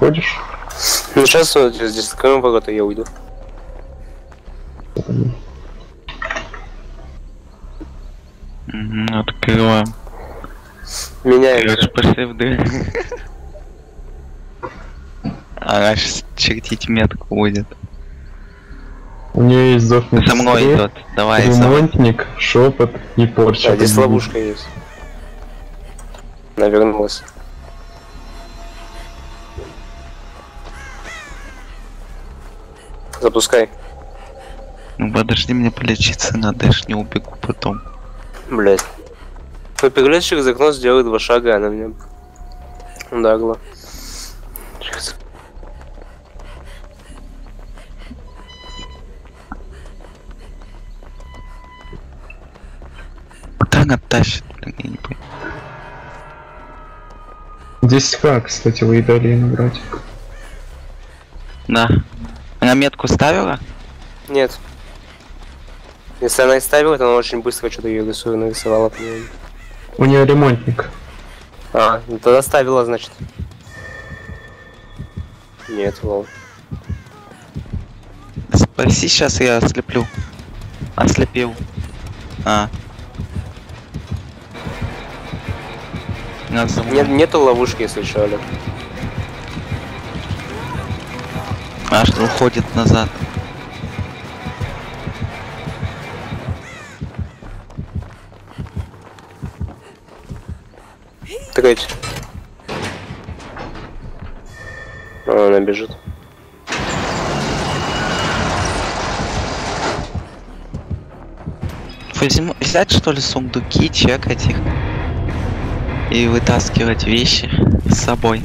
Ходишь? Ну сейчас вот здесь закроем ворота, я уйду. Мгм, Открываем. Меняем. Короче, пошли в дверь. Она сейчас чертить метку будет. У нее есть сдохнуть За мной свет, идет. Давай, мной. ремонтник, шепот и порча. А, здесь ловушка есть. Навернулась. Запускай. Ну подожди, мне полечиться надо, я ж не убегу потом. Блять. Перелез через окно сделает два шага, она мне ударила. Сейчас. Куда она тащит, блин, я не понимаю. 10к, кстати, вы и дали ей набрать. Да. Она метку ставила? Нет. Если она и ставила, то она очень быстро что-то ее рисую нарисовала, по-моему. У нее ремонтник. А, ну тогда ставила, значит. Нет, лол. Спроси, сейчас я ослеплю. Ослепил. А. Нет, нету ловушки, если что, Олег. Аж уходит назад. Треть. А, она бежит. Возьму, взять что ли сундуки, чекать их. И вытаскивать вещи с собой.